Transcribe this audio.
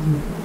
Mm-hmm.